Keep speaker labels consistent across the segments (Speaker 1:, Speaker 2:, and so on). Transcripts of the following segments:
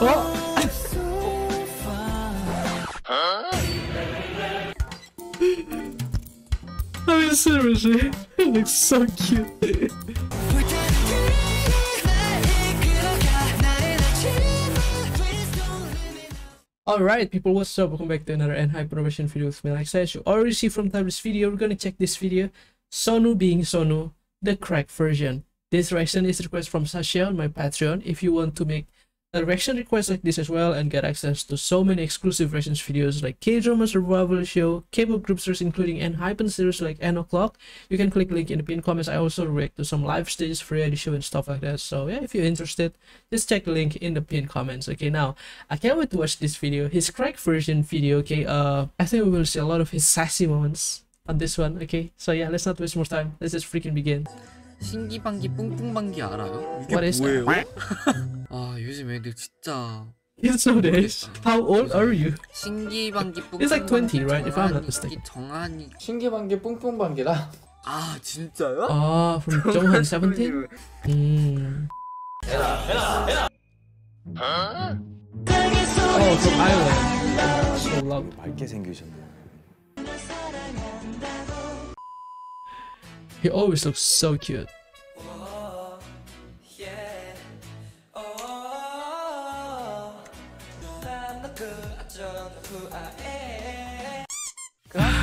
Speaker 1: Oh! I mean, seriously, it looks so cute. Alright people, what's up? Welcome back to another N Hypervision video with me. Like I you already see from this video, we're gonna check this video. Sunoo being Sunoo, the cracked version. This reaction is request from Sasha on my Patreon. If you want to make a reaction request like this as well and get access to so many exclusive reactions videos like K-drama survival show, K-pop groupsters including ENHYPEN series like EN-O'CLOCK. You can click link in the pinned comments. I also react to some live stages, free show and stuff like that. So yeah, if you're interested, just check the link in the pinned comments. Okay, now I can't wait to watch this video. His crack version video. Okay, uh, I think we will see a lot of his sassy moments on this one. Okay, so yeah, let's not waste more time. Let's just freaking begin. What is that?
Speaker 2: 아 요즘 애들 진짜
Speaker 1: It's so this. How old are you?
Speaker 2: 신기방기 뿡뿡
Speaker 1: It's like 20, right? If I'm not mistaken.
Speaker 2: 정한이
Speaker 3: 신기방기 뿡뿡방기라
Speaker 2: 아 진짜요?
Speaker 1: Ah, from Jonghan 17? Hmm. Oh, from Ireland. So lovely.
Speaker 4: 밝게 생기셨네요.
Speaker 1: He always looks so cute.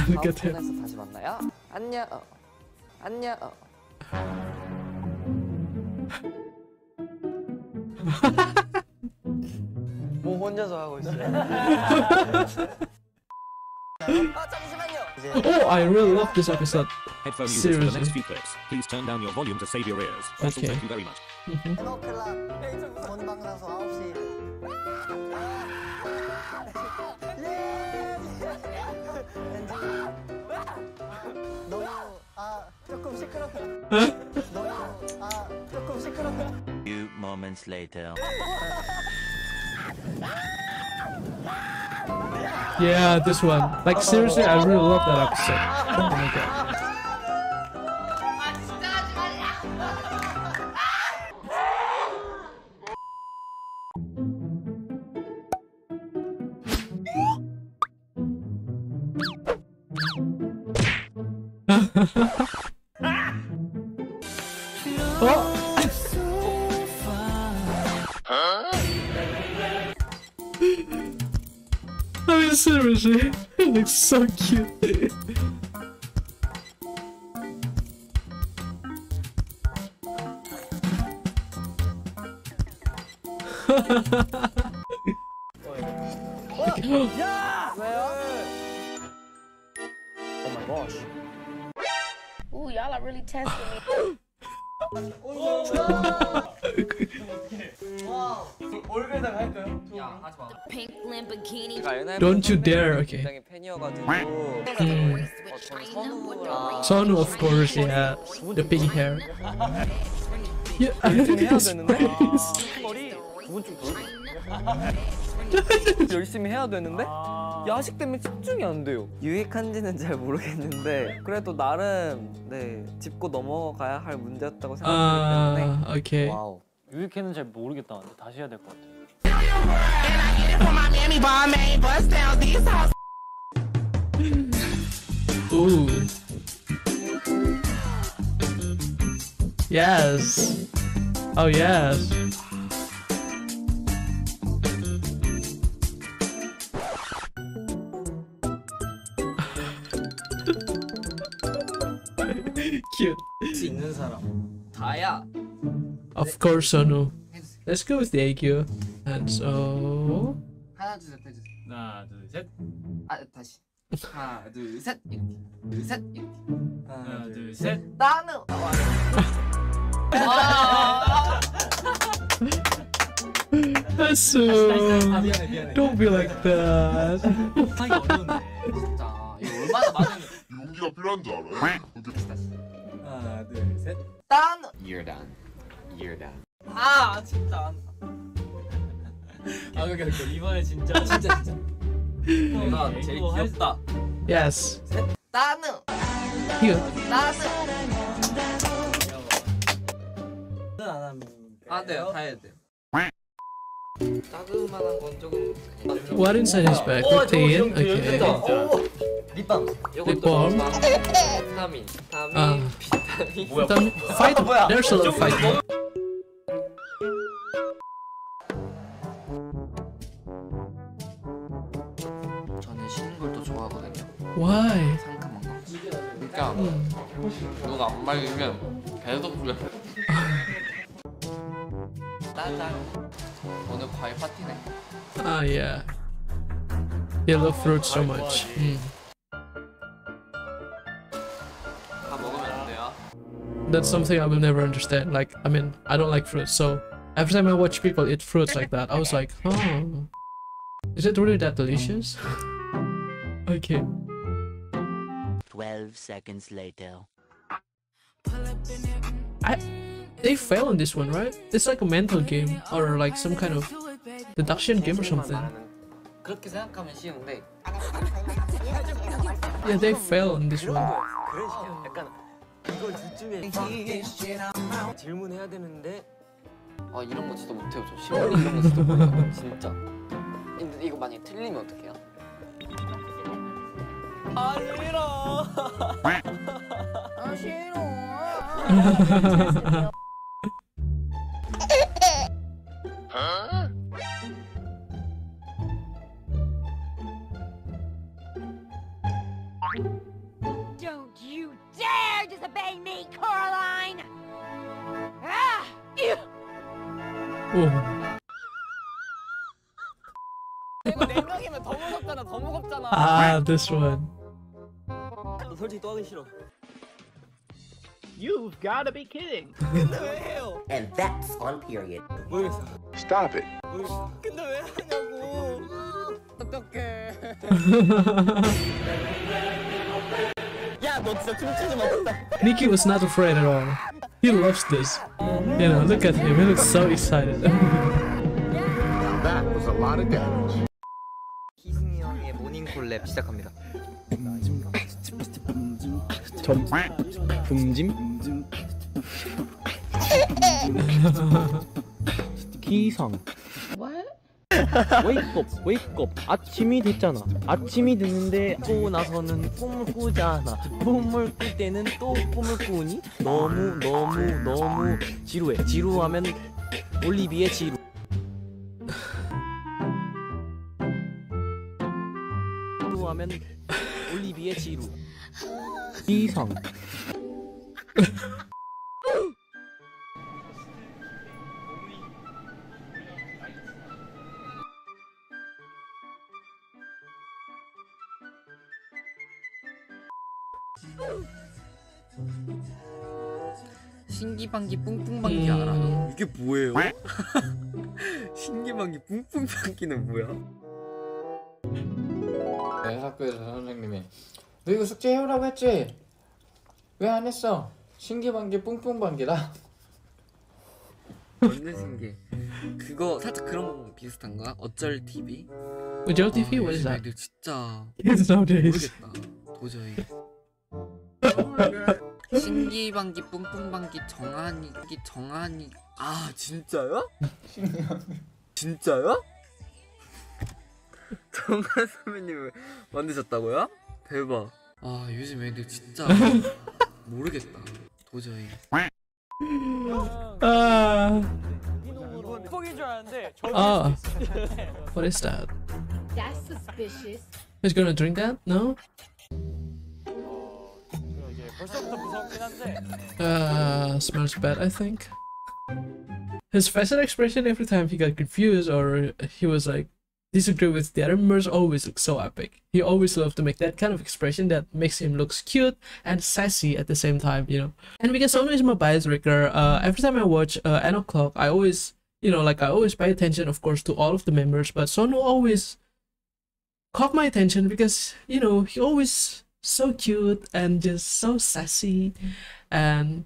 Speaker 1: Look at him.
Speaker 5: 에서 다시 만나요. 안녕. 안녕. 뭐 혼자서 하고 있어요. 아 잠시만요. 이제
Speaker 1: Oh, I really love this episode.
Speaker 6: Headphone users for the
Speaker 1: Seriously?
Speaker 6: next few clips, please turn down your volume to save your ears. Also,
Speaker 1: Okay.
Speaker 6: thank you very much.
Speaker 1: Mhm.
Speaker 5: 에너클라 본방사수 9시. 왠지 너무 아 조금 시끄러워요. 너무 아 조금 시끄러워요.
Speaker 4: Few moments later.
Speaker 1: Yeah, this one. Like, seriously, I really love that episode. Oh my god. Oh! I mean, seriously, it looks so cute.
Speaker 7: Ooh, test me.
Speaker 1: Don't you dare, okay. Hmm.
Speaker 5: Son,
Speaker 1: Sunoo, of course, yeah. The pink hair. Yeah,
Speaker 5: I think 열심히 해야 되는데? 야식 때문에 집중이 안 돼요. 유익한지는 잘 모르겠는데 그래도 나름 네 짚고 넘어가야 할 문제였다고 생각하기 때문에
Speaker 1: Ah, okay.
Speaker 5: 와우.
Speaker 3: 유익회는 잘 모르겠다 근데 다시 해야 될 것 같아
Speaker 1: Ooh. Yes. Oh, yes. Of course, Sonu. Let's go with the AQ. And so.
Speaker 2: 하나 둘 셋 해주세요
Speaker 3: 하나 둘셋
Speaker 2: 아 다시 하나 둘셋 이렇게 둘셋 이렇게
Speaker 3: 하나 둘셋
Speaker 5: 나는
Speaker 1: That's so.
Speaker 3: 아 미안해 미안해
Speaker 1: Don't be like that.
Speaker 3: 하기 어려운데
Speaker 2: 진짜 이거 얼마나 많은
Speaker 8: 용기가 필요한 줄 알아요?
Speaker 2: 다시 다시
Speaker 3: 하나 둘 셋.
Speaker 5: 딴.
Speaker 2: 이어단. 이어단.
Speaker 5: 아 진짜
Speaker 3: 아 오케이 오케이 이번에 진짜
Speaker 2: 진짜 진짜. 내가
Speaker 3: 어,
Speaker 2: 제일 귀엽다.
Speaker 1: Yes.
Speaker 5: 셋. 따는.
Speaker 1: 휴.
Speaker 5: 따는.
Speaker 3: 안
Speaker 2: 합니다. 아, 네, 다 해야 돼.
Speaker 1: What inside his bag? Protein. Okay.
Speaker 2: 립밤.
Speaker 1: Lip balm.
Speaker 5: 비타민, 비타민,
Speaker 1: Ah.
Speaker 5: 비타민.
Speaker 1: Then fight. There's a lot of fighting.
Speaker 2: 저는 쉬는 걸 또 좋아하거든요.
Speaker 1: Why?
Speaker 2: 상큼한 거. 그러니까 누가 안 말리면 계속 그래. 짜잔. 오늘 과일 파티네.
Speaker 1: Ah, yeah. You love fruits so much. Mm.
Speaker 2: 다 먹으면 안 돼요.
Speaker 1: That's something I will never understand. Like, I mean, I don't like fruits, so every time I watch people eat fruits like that, I was like, oh, is it really that delicious? okay.
Speaker 4: 12 seconds later.
Speaker 1: I they fail on this one, right? It's like a mental game or like some kind of deduction game or something.
Speaker 5: 그렇게 생각하면 쉬운데
Speaker 1: Yeah, they fail on this one.
Speaker 5: 그런 식이에요. 약간 이걸 둘 중에 질문해야 되는데 아 이런 거 진짜 못해요. 저 시원히 이런 거 진짜 못해요. 진짜. 근데 이거 만약에 틀리면 어떡해요? 아 싫어.
Speaker 7: 아 싫어.
Speaker 9: Don't you dare disobey me, Coraline! Ah! Ew!
Speaker 1: Oh.
Speaker 5: 네 명이면 더 무섭잖아. 더 무겁잖아.
Speaker 1: Ah, this one.
Speaker 5: 너 솔직히 또 하기 싫어.
Speaker 10: You've gotta be kidding.
Speaker 11: and that's on period.
Speaker 8: Stop it.
Speaker 1: Ni-ki was not afraid at all. He loves this. You know, look at him, he looks so excited.
Speaker 8: that was a lot of damage.
Speaker 10: 점 금짐? 기상. 웨이크업 웨이크업 아침이 됐잖아. 아침이 됐는데 또 나서는 꿈을 꾸잖아. 꿈을 꿀 때는 또 꿈을 꾸니? 너무 너무 너무 지루해. 지루하면 올리비의 지루. 지루하면 올리비의 지루 기상
Speaker 2: 신기방기 뿡뿡방기 알아요? 이게 뭐예요? 신기방기 뿡뿡방기는 뭐야?
Speaker 3: 네, 학교에서 선생님이 너 이거 숙제 해오라고 했지? 왜 안 했어? 신기방기 뿡뿡방기다.
Speaker 2: 완전 신기해. 그거 살짝 그런 거 비슷한 거야? 어쩔 TV?
Speaker 1: Ujo TV? What is
Speaker 2: 요즘
Speaker 1: that?
Speaker 2: 애들 진짜
Speaker 1: nowadays.
Speaker 2: 모르겠다. 도저히. 신기방기 뿡뿡방기 정한이 정한이 아 진짜요? 진짜요? 정한 선배님 만드셨다고요? 대박. 아 요즘 애들 진짜 모르겠다. 도저히.
Speaker 1: Ah,
Speaker 5: 이건 뽕인 줄 알았는데
Speaker 1: ah. What is that?
Speaker 7: That's suspicious.
Speaker 1: He's gonna drink that? No?
Speaker 5: 벌써부터 무섭긴 한데
Speaker 1: Uh, smells bad, I think. His facial expression every time he got confused or he was like disagree with the other members always looked so epic. He always loved to make that kind of expression that makes him looks cute and sassy at the same time, you know. And because Sunoo is my bias breaker, uh, every time I watch uh, EN-O'CLOCK, I always, you know, like I always pay attention, of course, to all of the members, but Sunoo always caught my attention because, you know, he always so cute and just so sassy and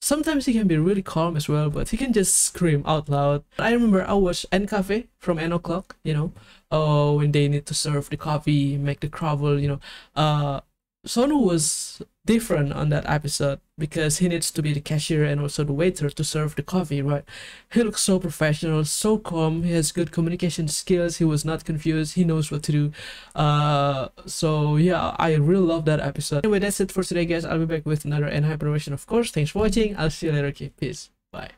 Speaker 1: sometimes he can be really calm as well but he can just scream out loud. I remember i watched n cafe from n o'clock you know uh when they need to serve the coffee make the croffle you know. Uh Sunoo was different on that episode because he needs to be the cashier and also the waiter to serve the coffee, right? He looks so professional, so calm. He has good communication skills. He was not confused. He knows what to do. Uh, so yeah, I really love that episode. Anyway, that's it for today, guys. I'll be back with another N hyper of course. Thanks for watching. I'll see you later. Okay, peace. Bye.